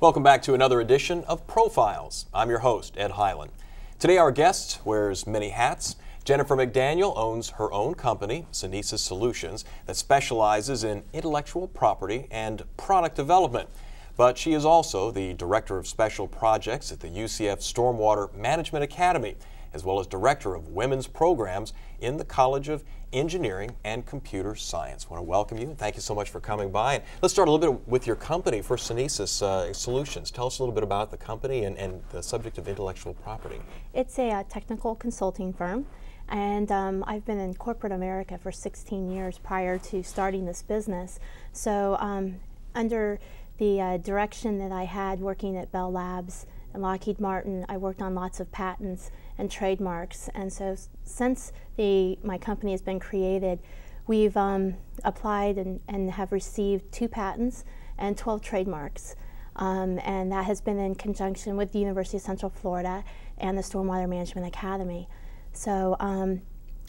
Welcome back to another edition of Profiles. I'm your host, Ed Highland. Today, our guest wears many hats. Jennifer McDaniel owns her own company, Synesis Solutions, that specializes in intellectual property and product development. But she is also the Director of Special Projects at the UCF Stormwater Management Academy, as well as Director of Women's Programs in the College of Engineering and Computer Science. I want to welcome you. Thank you so much for coming by. And let's start a little bit with your company, First Synesis uh, Solutions. Tell us a little bit about the company and, and the subject of intellectual property. It's a, uh, technical consulting firm. And um, I've been in corporate America for 16 years prior to starting this business. So, um, under the uh, direction that I had working at Bell Labs and Lockheed Martin, I worked on lots of patents and trademarks. And so since the, my company has been created, we've um, applied and, and have received two patents and 12 trademarks. Um, and that has been in conjunction with the University of Central Florida and the Stormwater Management Academy. So um,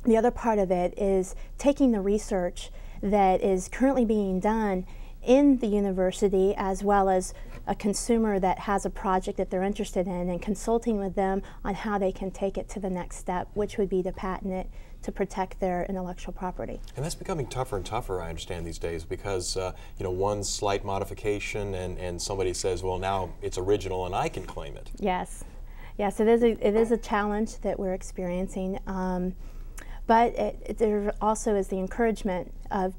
the other part of it is taking the research that is currently being done in the university as well as a consumer that has a project that they're interested in and consulting with them on how they can take it to the next step, which would be to patent it to protect their intellectual property. And that's becoming tougher and tougher, I understand, these days because, uh, you know, one slight modification and, and somebody says, well, now it's original and I can claim it. Yes. Yes, it is a, it is a challenge that we're experiencing. Um, but it, it, there also is the encouragement of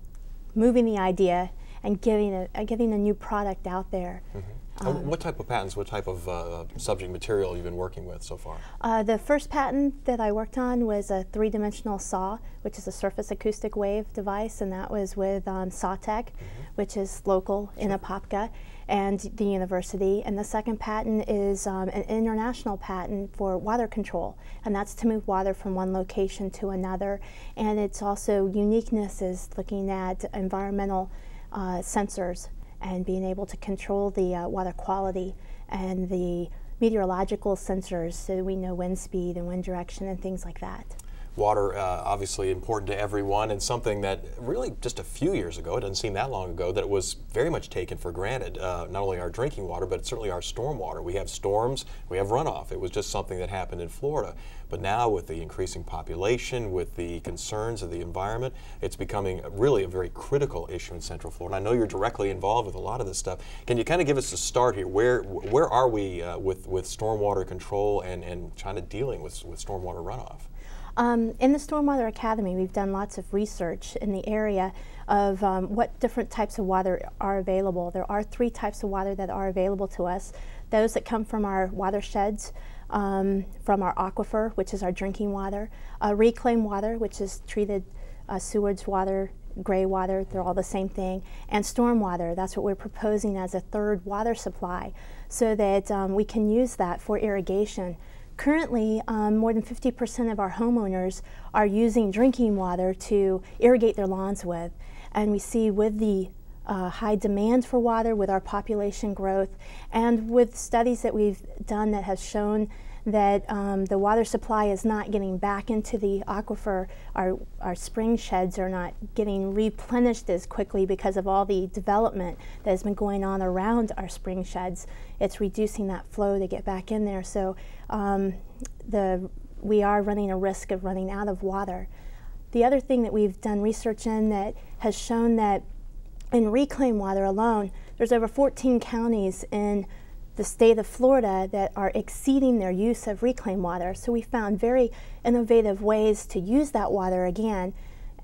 moving the idea and getting a, uh, getting a new product out there. Mm -hmm. Um, what type of patents, what type of uh, subject material you've been working with so far? Uh, the first patent that I worked on was a three-dimensional saw, which is a surface acoustic wave device, and that was with um, Sawtek, mm -hmm. which is local in Apopka, and the university. And the second patent is um, an international patent for water control, and that's to move water from one location to another. And it's also uniqueness is looking at environmental uh, sensors and being able to control the uh, water quality and the meteorological sensors so we know wind speed and wind direction and things like that. Water, uh, obviously important to everyone, and something that really just a few years ago, it doesn't seem that long ago, that it was very much taken for granted. Uh, not only our drinking water, but certainly our storm water. We have storms, we have runoff. It was just something that happened in Florida. But now, with the increasing population, with the concerns of the environment, it's becoming really a very critical issue in Central Florida. I know you're directly involved with a lot of this stuff. Can you kind of give us a start here? Where where are we uh, with with stormwater control and and to dealing with with stormwater runoff? Um, in the Stormwater Academy, we've done lots of research in the area of um, what different types of water are available. There are three types of water that are available to us. Those that come from our watersheds, um, from our aquifer, which is our drinking water, uh, reclaimed water, which is treated uh, sewage water, gray water, they're all the same thing, and stormwater. That's what we're proposing as a third water supply so that um, we can use that for irrigation. Currently, um, more than 50% of our homeowners are using drinking water to irrigate their lawns with. And we see with the uh, high demand for water, with our population growth, and with studies that we've done that have shown that um, the water supply is not getting back into the aquifer. Our, our spring sheds are not getting replenished as quickly because of all the development that has been going on around our spring sheds. It's reducing that flow to get back in there. So um, the, we are running a risk of running out of water. The other thing that we've done research in that has shown that in reclaimed water alone, there's over 14 counties in the state of Florida that are exceeding their use of reclaimed water. So we found very innovative ways to use that water again.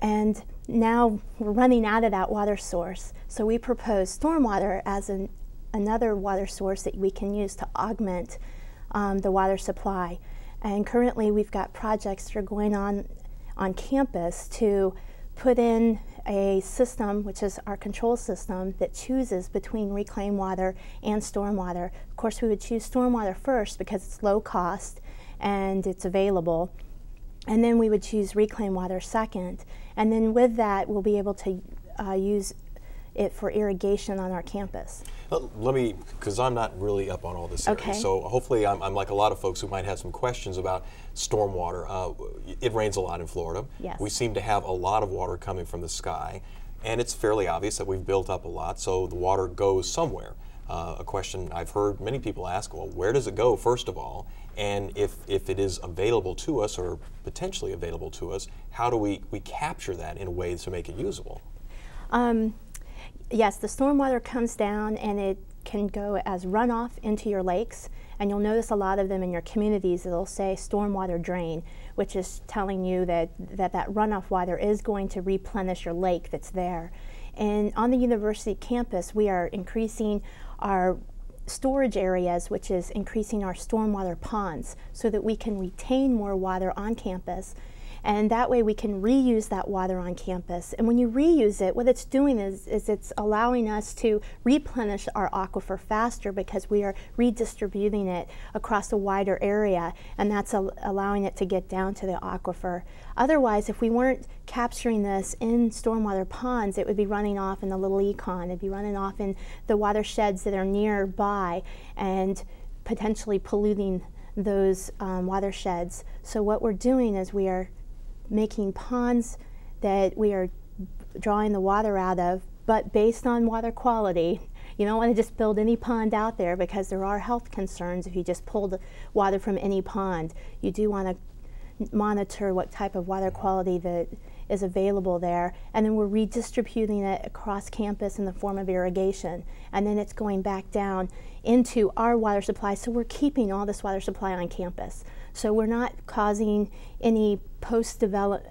And now we're running out of that water source. So we propose stormwater as an, another water source that we can use to augment um, the water supply. And currently we've got projects that are going on on campus to put in a system, which is our control system, that chooses between reclaimed water and stormwater. Of course, we would choose stormwater first because it's low cost and it's available. And then we would choose reclaimed water second. And then with that, we'll be able to uh, use it for irrigation on our campus. Let me, because I'm not really up on all this area, okay. so hopefully I'm, I'm, like a lot of folks who might have some questions about stormwater. Uh, it rains a lot in Florida. Yes. We seem to have a lot of water coming from the sky, and it's fairly obvious that we've built up a lot, so the water goes somewhere. uh, a question I've heard many people ask well, where does it go, first of all? And if, if it is available to us or potentially available to us, how do we, we capture that in a way to make it usable? Um, yes, the stormwater comes down and it can go as runoff into your lakes. And you'll notice a lot of them in your communities, it'll say stormwater drain, which is telling you that, that that runoff water is going to replenish your lake that's there. And on the university campus, we are increasing our storage areas, which is increasing our stormwater ponds so that we can retain more water on campus and that way we can reuse that water on campus. And when you reuse it, what it's doing is, is it's allowing us to replenish our aquifer faster because we are redistributing it across a wider area, and that's al allowing it to get down to the aquifer. Otherwise, if we weren't capturing this in stormwater ponds, it would be running off in the little econ, it'd be running off in the watersheds that are nearby and potentially polluting those um, watersheds. So what we're doing is we are making ponds that we are drawing the water out of, but based on water quality. You don't want to just build any pond out there because there are health concerns if you just pull the water from any pond. You do want to monitor what type of water quality that is available there, and then we're redistributing it across campus in the form of irrigation, and then it's going back down into our water supply, so we're keeping all this water supply on campus. So we're not causing any post-develop,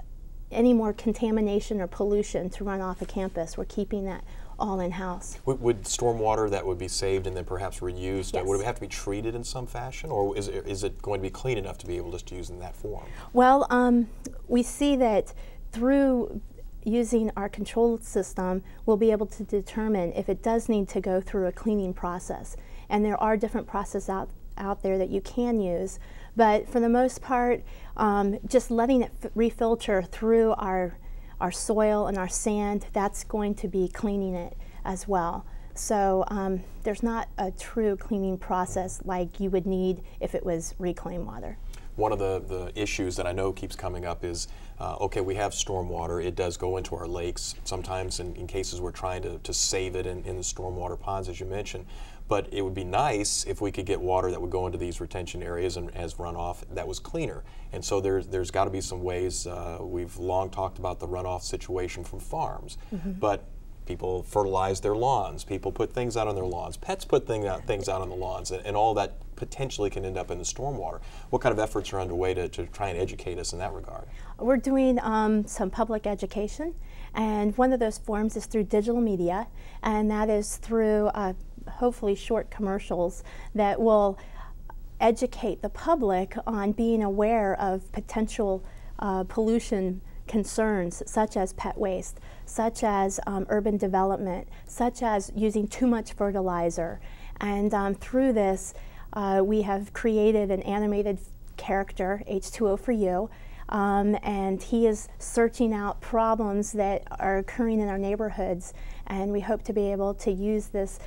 any more contamination or pollution to run off a campus. We're keeping that all in-house. Would, would stormwater that would be saved and then perhaps reused, yes. uh, would it have to be treated in some fashion, or is it, is it going to be clean enough to be able just to use in that form? Well, um, we see that through using our control system, we'll be able to determine if it does need to go through a cleaning process. And there are different processes out, out there that you can use. But for the most part, um, just letting it refilter through our, our soil and our sand, that's going to be cleaning it as well. So um, there's not a true cleaning process like you would need if it was reclaimed water. One of the, the issues that I know keeps coming up is, uh, okay, we have stormwater, it does go into our lakes. Sometimes in, in cases we're trying to, to save it in, in the stormwater ponds, as you mentioned. But it would be nice if we could get water that would go into these retention areas and as runoff that was cleaner. And so there's, there's got to be some ways, uh, we've long talked about the runoff situation from farms, mm -hmm. but people fertilize their lawns, people put things out on their lawns, pets put thing out, things out on the lawns, and, and, all that potentially can end up in the stormwater. What kind of efforts are underway to, to try and educate us in that regard? We're doing um, some public education, and one of those forms is through digital media, and that is through uh, hopefully short commercials that will educate the public on being aware of potential uh, pollution concerns such as pet waste, such as um, urban development, such as using too much fertilizer. And um, through this, uh, we have created an animated character, H2O for You, um, and he is searching out problems that are occurring in our neighborhoods. And we hope to be able to use this,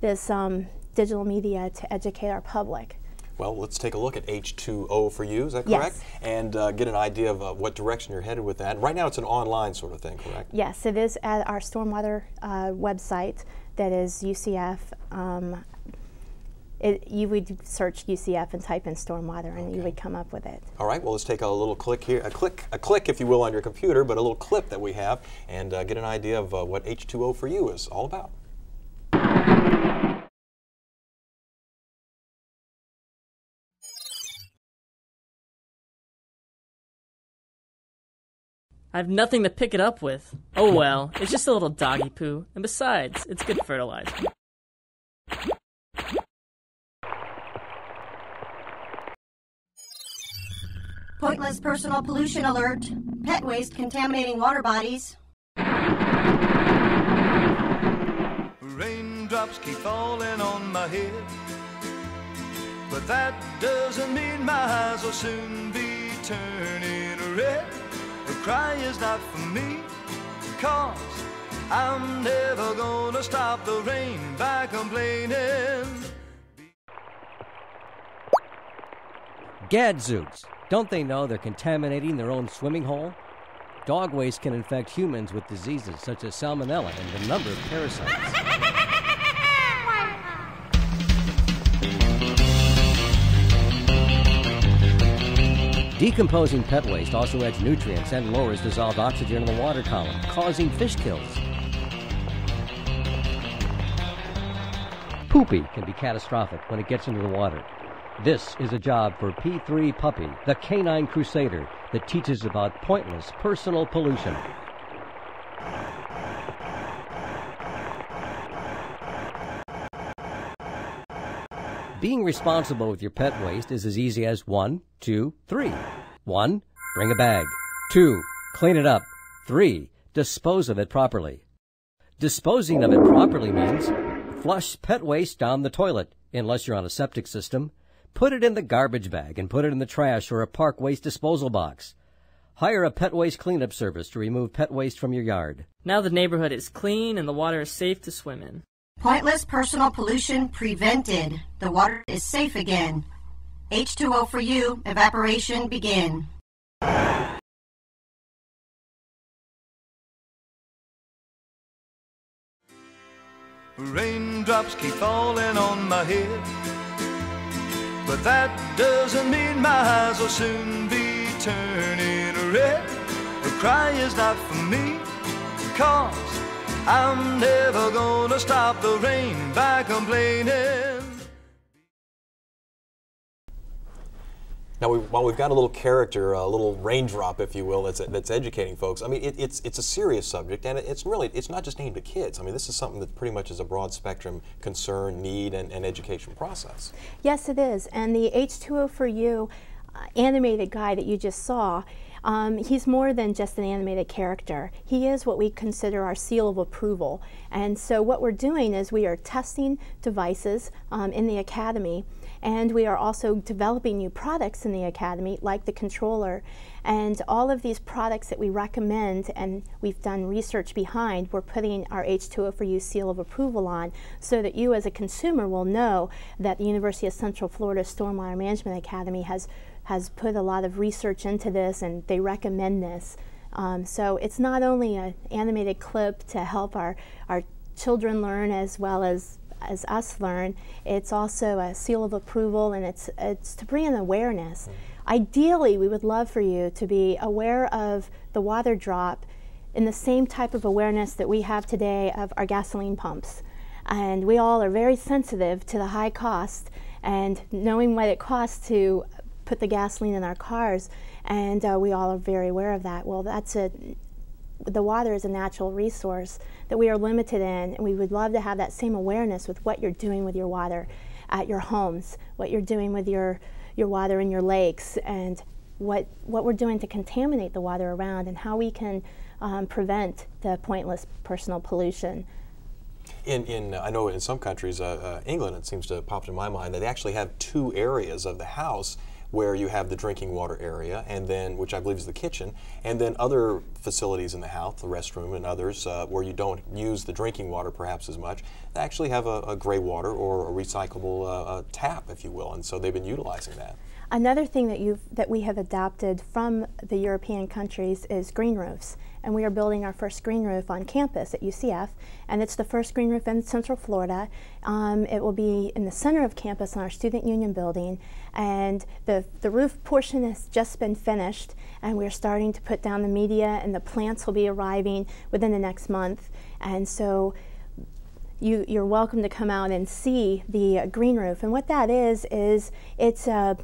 this um, digital media to educate our public. Well, let's take a look at H2O for you, is that correct? Yes. And uh, get an idea of uh, what direction you're headed with that. Right now it's an online sort of thing, correct? Yes, it is at our stormwater uh, website that is UCF. Um, it, you would search UCF and type in stormwater and okay. you would come up with it. All right, well let's take a little click here, a click, a click if you will on your computer, but a little clip that we have and uh, get an idea of uh, what H2O for you is all about. I have nothing to pick it up with. Oh well, it's just a little doggy poo, and besides, it's good fertilizer. Pointless personal pollution alert. Pet waste contaminating water bodies. Raindrops keep falling on my head. But that doesn't mean my eyes will soon be turning red. Cry is not for me, cause I'm never gonna stop the rain by complaining. Gadzooks! Don't they know they're contaminating their own swimming hole? Dog waste can infect humans with diseases such as salmonella and a number of parasites. Decomposing pet waste also adds nutrients and lowers dissolved oxygen in the water column, causing fish kills. Poopy can be catastrophic when it gets into the water. This is a job for P3 Puppy, the canine crusader that teaches about pointless personal pollution. Being responsible with your pet waste is as easy as one, two, three. One, bring a bag. Two, clean it up. Three, dispose of it properly. Disposing of it properly means flush pet waste down the toilet, unless you're on a septic system. Put it in the garbage bag and put it in the trash or a park waste disposal box. Hire a pet waste cleanup service to remove pet waste from your yard. Now the neighborhood is clean and the water is safe to swim in. Pointless personal pollution prevented. The water is safe again. H2O for you, evaporation begin. Raindrops keep falling on my head. But that doesn't mean my eyes will soon be turning red. The cry is not for me, cause I'm never gonna stop the rain by complaining. Now, we, while we've got a little character, a little raindrop, if you will, that's, that's educating folks, I mean, it, it's, it's a serious subject, and it's really, it's not just aimed at kids. I mean, this is something that pretty much is a broad spectrum concern, need, and, and education process. Yes, it is. And the H2O for You uh, animated guy that you just saw, um, he's more than just an animated character. He is what we consider our seal of approval. And so what we're doing is we are testing devices um, in the academy and we are also developing new products in the Academy, like the controller. And all of these products that we recommend and we've done research behind, we're putting our H2O for You seal of approval on so that you as a consumer will know that the University of Central Florida Stormwater Management Academy has, has put a lot of research into this and they recommend this. Um, so it's not only an animated clip to help our, our children learn as well as as us learn, it's also a seal of approval and it's, it's to bring an awareness. Mm. Ideally, we would love for you to be aware of the water drop in the same type of awareness that we have today of our gasoline pumps. And we all are very sensitive to the high cost and knowing what it costs to put the gasoline in our cars, and uh, we all are very aware of that. Well, that's a the water is a natural resource that we are limited in, and we would love to have that same awareness with what you're doing with your water at your homes, what you're doing with your, your water in your lakes, and what, what we're doing to contaminate the water around, and how we can um, prevent the pointless personal pollution. In, in uh, I know in some countries, uh, uh, England, it seems to pop into my mind that they actually have two areas of the house where you have the drinking water area, and then which I believe is the kitchen, and then other facilities in the house, the restroom and others, uh, where you don't use the drinking water perhaps as much, they actually have a, a gray water or a recyclable uh, tap, if you will, and so they've been utilizing that. Another thing that, you've, that we have adopted from the European countries is green roofs. And we are building our first green roof on campus at UCF. And it's the first green roof in Central Florida. Um, it will be in the center of campus on our Student Union building. And the, the roof portion has just been finished. And we're starting to put down the media, and the plants will be arriving within the next month. And so you, you're welcome to come out and see the uh, green roof. And what that is, is it's a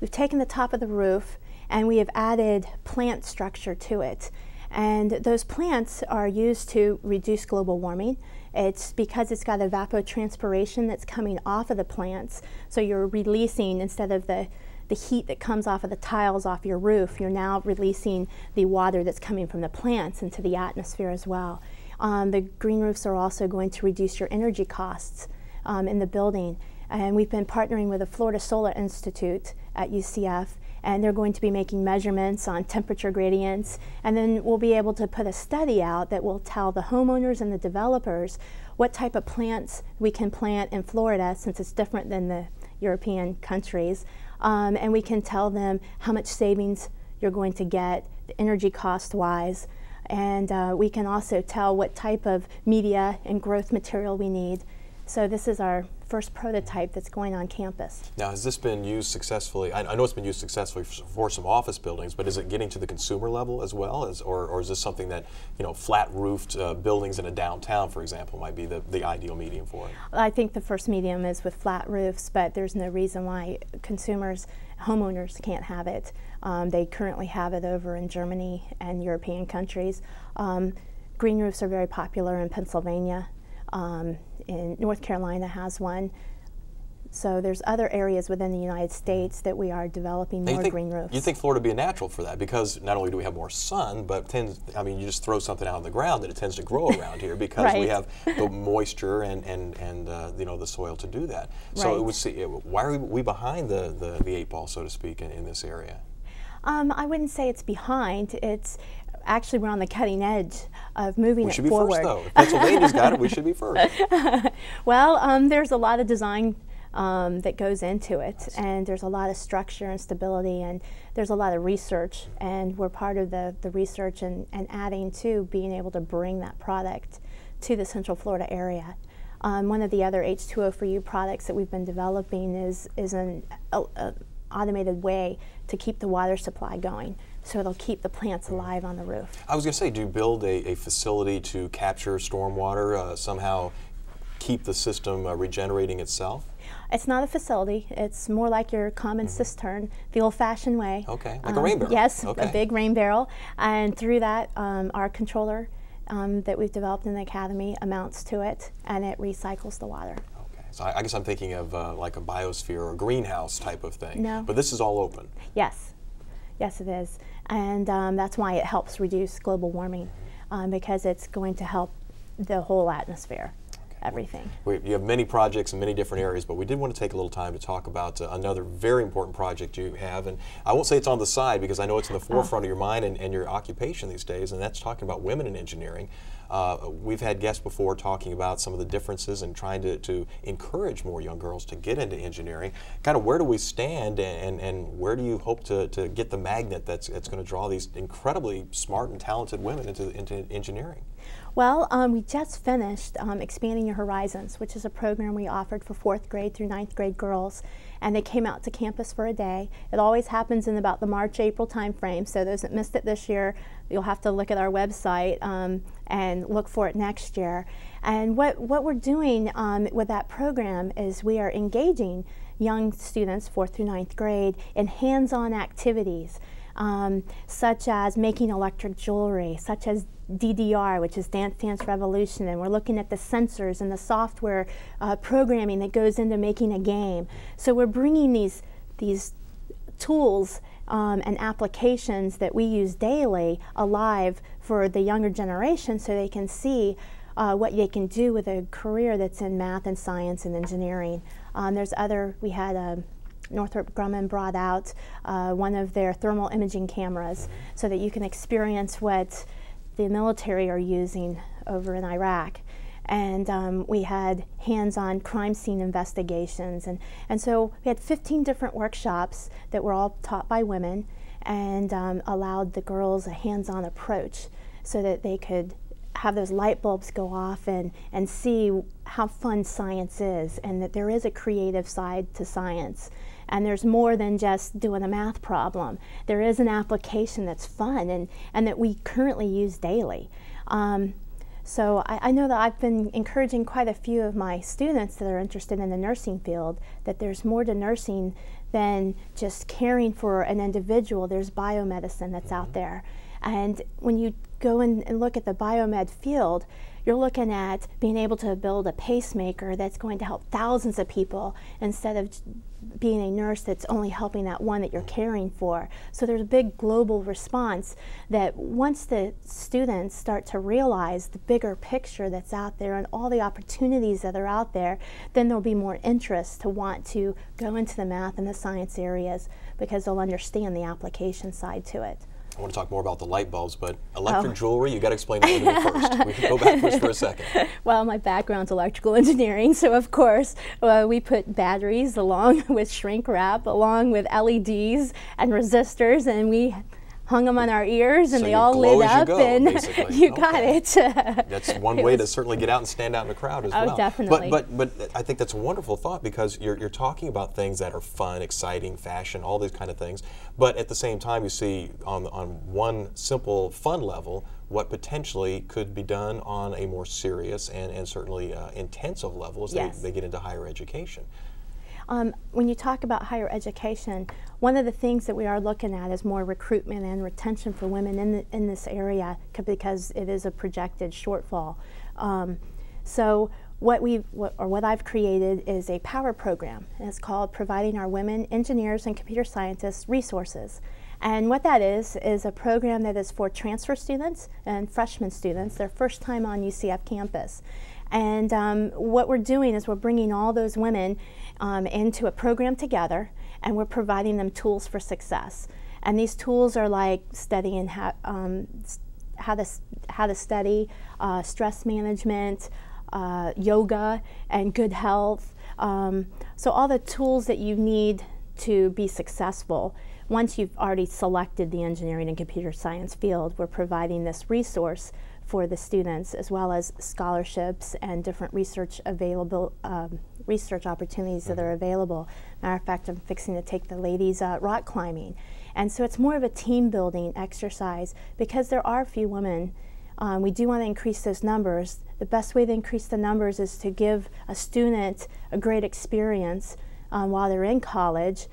We've taken the top of the roof and we have added plant structure to it. And those plants are used to reduce global warming. It's because it's got evapotranspiration that's coming off of the plants. So you're releasing, instead of the, the heat that comes off of the tiles off your roof, you're now releasing the water that's coming from the plants into the atmosphere as well. Um, the green roofs are also going to reduce your energy costs um, in the building. And we've been partnering with the Florida Solar Institute at UCF and they're going to be making measurements on temperature gradients. And then we'll be able to put a study out that will tell the homeowners and the developers what type of plants we can plant in Florida since it's different than the European countries. Um, and we can tell them how much savings you're going to get the energy cost wise and uh, we can also tell what type of media and growth material we need. So this is our first prototype that's going on campus. Now, has this been used successfully? I, I know it's been used successfully for, for, some office buildings, but is it getting to the consumer level as well, as, or, or is this something that you know flat-roofed uh, buildings in a downtown, for example, might be the, the ideal medium for it? I think the first medium is with flat roofs, but there's no reason why consumers, homeowners can't have it. Um, they currently have it over in Germany and European countries. Um, green roofs are very popular in Pennsylvania. Um, in North Carolina has one. So there's other areas within the United States that we are developing more think, green roofs. You think Florida would be a natural for that because not only do we have more sun, but tends, I mean, you just throw something out on the ground and it tends to grow around here because right. we have the moisture and and and uh, you know the soil to do that. So right. it would see, why are we behind the, the, the eight ball, so to speak, in, in this area? Um, I wouldn't say it's behind. It's actually we're on the cutting edge of moving we it should be forward. First, though. If Pennsylvania's got it, we should be first. well, um, there's a lot of design um, that goes into it, and there's a lot of structure and stability, and there's a lot of research, and we're part of the, the research and, and adding to being able to bring that product to the Central Florida area. Um, one of the other H2O for You products that we've been developing is, is an automated way to keep the water supply going so it'll keep the plants alive on the roof. I was going to say, do you build a, a facility to capture stormwater, uh, somehow keep the system uh, regenerating itself? It's not a facility. It's more like your common mm -hmm. cistern, the old-fashioned way. Okay, like um, a rain barrel. Yes, okay. a big rain barrel. And through that, um, our controller um, that we've developed in the academy amounts to it, and it recycles the water. Okay, so I, I guess I'm thinking of uh, like a biosphere or greenhouse type of thing. No. But this is all open. Yes, yes it is. And um, that's why it helps reduce global warming, um, because it's going to help the whole atmosphere everything. We, you have many projects in many different areas, but we did want to take a little time to talk about uh, another very important project you have. And I won't say it's on the side because I know it's in the oh. forefront oh. of your mind and, and, your occupation these days, and that's talking about women in engineering. Uh, we've had guests before talking about some of the differences and trying to, to encourage more young girls to get into engineering. Kind of where do we stand and, and where do you hope to, to get the magnet that's, that's going to draw these incredibly smart and talented women into, into engineering? Well, um, we just finished um, Expanding Your Horizons, which is a program we offered for fourth grade through ninth grade girls. And they came out to campus for a day. It always happens in about the March, April timeframe. So those that missed it this year, you'll have to look at our website um, and look for it next year. And what, what we're doing um, with that program is we are engaging young students, fourth through ninth grade, in hands-on activities. Um, such as making electric jewelry, such as DDR, which is Dance Dance Revolution, and we're looking at the sensors and the software uh, programming that goes into making a game. So we're bringing these these tools um, and applications that we use daily alive for the younger generation, so they can see uh, what they can do with a career that's in math and science and engineering. Um, there's other. We had a um, Northrop Grumman brought out uh, one of their thermal imaging cameras so that you can experience what the military are using over in Iraq. And um, we had hands-on crime scene investigations. And, and so we had 15 different workshops that were all taught by women and um, allowed the girls a hands-on approach so that they could have those light bulbs go off and, and see how fun science is and that there is a creative side to science and there's more than just doing a math problem. There is an application that's fun and, and that we currently use daily. Um, so I, I, know that I've been encouraging quite a few of my students that are interested in the nursing field that there's more to nursing than just caring for an individual. There's biomedicine that's out mm-hmm. there. And when you go in and look at the biomed field, you're looking at being able to build a pacemaker that's going to help thousands of people instead of being a nurse that's only helping that one that you're caring for. So there's a big global response that once the students start to realize the bigger picture that's out there and all the opportunities that are out there, then there'll be more interest to want to go into the math and the science areas because they'll understand the application side to it. I want to talk more about the light bulbs, but electric oh. jewelry, you got to explain that to me first. We can go backwards for a second. Well, my background's electrical engineering, so of course uh, we put batteries along with shrink wrap, along with LEDs and resistors, and we hung them on our ears, and So they all lit up, go, and basically. you got Okay. it. That's one It way to certainly get out and stand out in the crowd as Oh, well. definitely. But, but but I think that's a wonderful thought because you're, you're talking about things that are fun, exciting, fashion, all these kind of things. But at the same time, you see on on one simple fun level what potentially could be done on a more serious and, and certainly uh, intensive level as Yes. they, they get into higher education. Um, when you talk about higher education, one of the things that we are looking at is more recruitment and retention for women in, the, in this area because it is a projected shortfall. Um, so what we what, or what I've created is a power program, it's called Providing Our Women Engineers and Computer Scientists Resources. And what that is is a program that is for transfer students and freshman students, their first time on UCF campus. And um, what we're doing is we're bringing all those women um, into a program together and we're providing them tools for success. And these tools are like studying how, um, how, to, how to study, uh, stress management, uh, yoga, and good health. Um, so, all the tools that you need to be successful. Once you've already selected the engineering and computer science field, we're providing this resource for the students as well as scholarships and different research available um, research opportunities that are available. Matter of fact, I'm fixing to take the ladies uh, rock climbing, and so it's more of a team building exercise because there are few women. Um, we do want to increase those numbers. The best way to increase the numbers is to give a student a great experience um, while they're in college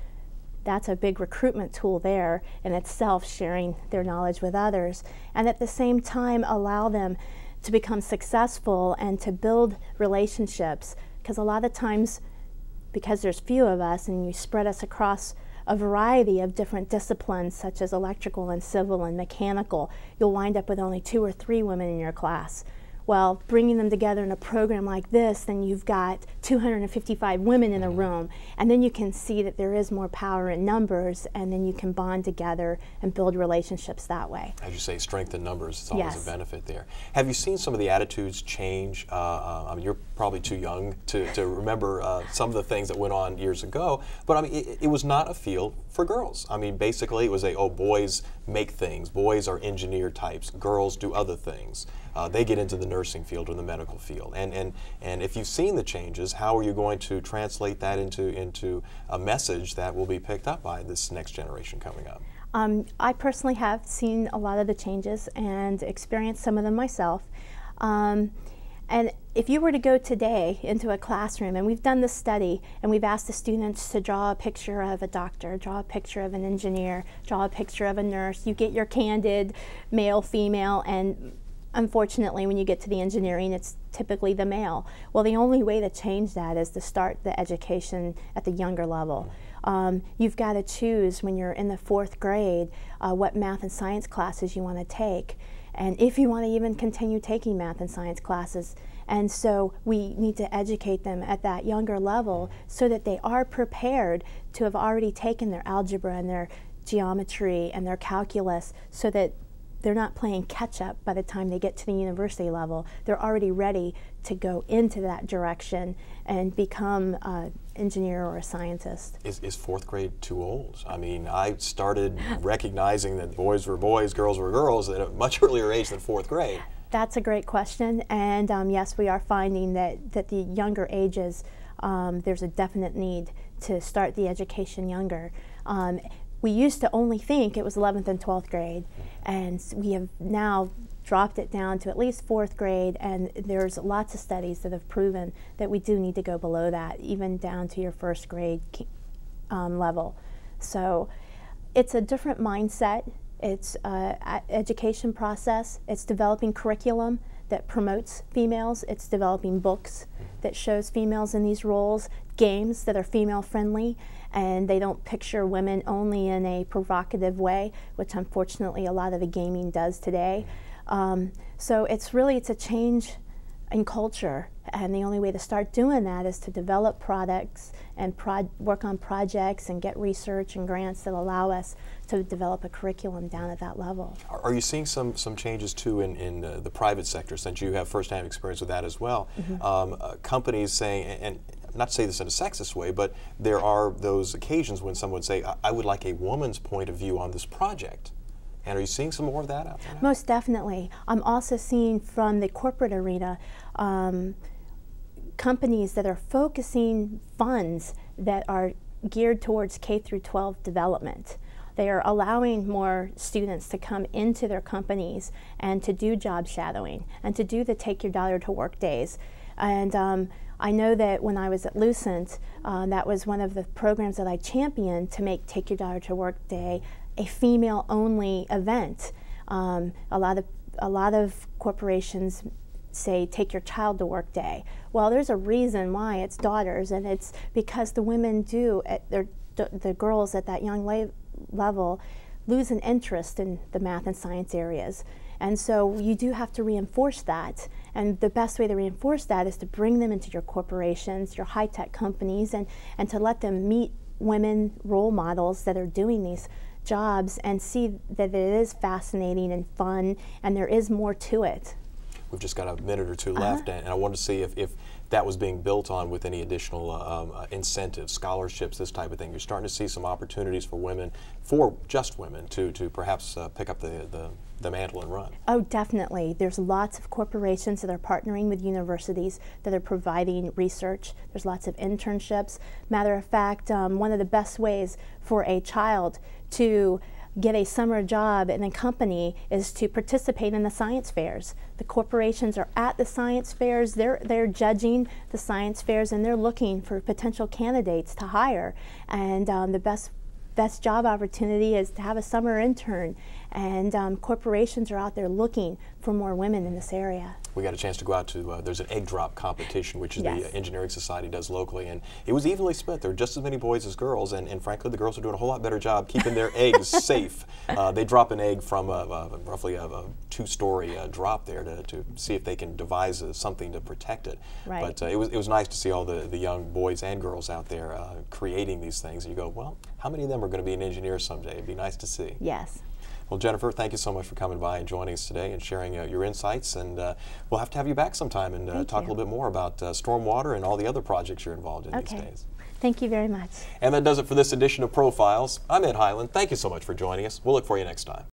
that's a big recruitment tool there in itself, sharing their knowledge with others, and at the same time allow them to become successful and to build relationships. Because a lot of times, because there's few of us and you spread us across a variety of different disciplines, such as electrical and civil and mechanical, you'll wind up with only two or three women in your class. Well, bringing them together in a program like this, then you've got 255 women in a room, and then you can see that there is more power in numbers, and then you can bond together and build relationships that way. As you say, strength in numbers is always Yes. a benefit there. Have you seen some of the attitudes change? Uh, uh, I mean, you're probably too young to, to remember uh, some of the things that went on years ago, but I mean, it, it was not a field for girls. I mean, basically, it was a, oh, boys make things, boys are engineer types, girls do other things. Uh, they get into the nursing field or the medical field. And, and, and if you've seen the changes, how are you going to translate that into, into a message that will be picked up by this next generation coming up? Um, I personally have seen a lot of the changes and experienced some of them myself. Um, and if you were to go today into a classroom, and we've done this study, and we've asked the students to draw a picture of a doctor, draw a picture of an engineer, draw a picture of a nurse, you get your candid male, female, and unfortunately, when you get to the engineering, it's typically the male. Well, the only way to change that is to start the education at the younger level. Um, you've got to choose when you're in the fourth grade uh, what math and science classes you want to take, and if you want to even continue taking math and science classes. And so we need to educate them at that younger level so that they are prepared to have already taken their algebra and their geometry and their calculus so that they're not playing catch up by the time they get to the university level. They're already ready to go into that direction and become an engineer or a scientist. Is, is fourth grade too old? I mean, I started recognizing that boys were boys, girls were girls at a much earlier age than fourth grade. That's a great question, and um, yes, we are finding that, that the younger ages, um, there's a definite need to start the education younger. Um, we used to only think it was 11th and 12th grade, and we have now dropped it down to at least fourth grade, and there's lots of studies that have proven that we do need to go below that, even down to your first grade um, level. So it's a different mindset. It's an education process. It's developing curriculum that promotes females. It's developing books that shows females in these roles, games that are female friendly, and they don't picture women only in a provocative way, which unfortunately a lot of the gaming does today. Um, so it's really it's a change in culture, and the only way to start doing that is to develop products and prod- work on projects and get research and grants that allow us to develop a curriculum down at that level. Are, are you seeing some, some changes too in, in uh, the private sector since you have firsthand experience with that as well? Um, uh, companies saying, and, and not to say this in a sexist way, but there are those occasions when someone would say, I, I would like a woman's point of view on this project. And are you seeing some more of that out there? Most definitely. I'm also seeing from the corporate arena um, companies that are focusing funds that are geared towards K through 12 development. They are allowing more students to come into their companies and to do job shadowing and to do the take your daughter to work days. And um, I know that when I was at Lucent, uh, that was one of the programs that I championed to make Take Your Daughter to Work Day a female only event. Um, a lot of a lot of corporations say take your child to work day. Well, there's a reason why it's daughters, and it's because the women do at their the girls at that young level lose an interest in the math and science areas. And so you do have to reinforce that. And the best way to reinforce that is to bring them into your corporations, your high tech companies, and, and to let them meet women role models that are doing these jobs and see that it is fascinating and fun and there is more to it. We've just got a minute or two Uh-huh. left, and, and I wanted to see if, if that was being built on with any additional uh, um, uh, incentives, scholarships, this type of thing. You're starting to see some opportunities for women, for just women, to, to perhaps uh, pick up the, the, the mantle and run. Oh, definitely. There's lots of corporations that are partnering with universities that are providing research. There's lots of internships. Matter of fact, um, one of the best ways for a child to get a summer job in a company is to participate in the science fairs. The corporations are at the science fairs, they're, they're judging the science fairs, and they're looking for potential candidates to hire. And um, the best best job opportunity is to have a summer intern and um, corporations are out there looking for more women in this area We got a chance to go out to, uh, there's an egg drop competition, which is the uh, Engineering Society does locally, and it was evenly split. There were just as many boys as girls, and, and frankly, the girls are doing a whole lot better job keeping their eggs safe. Uh, they drop an egg from a, a, roughly a, a two-story uh, drop there to, to see if they can devise uh, something to protect it. Right. But uh, it, was, it was nice to see all the, the young boys and girls out there uh, creating these things. And you go, well, how many of them are going to be an engineer someday? It'd be nice to see. yes Well, Jennifer, thank you so much for coming by and joining us today and sharing uh, your insights. And uh, we'll have to have you back sometime and uh, talk you. a little bit more about uh, stormwater and all the other projects you're involved in these okay days. thank you very much And that does it for this edition of Profiles. I'm Ed Highland. Thank you so much for joining us. We'll look for you next time.